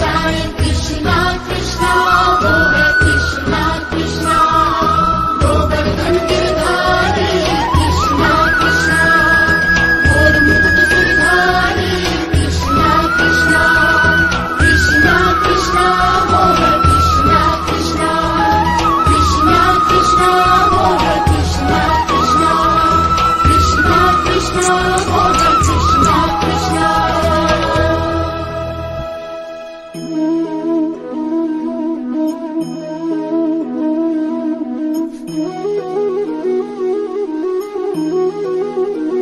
about. Música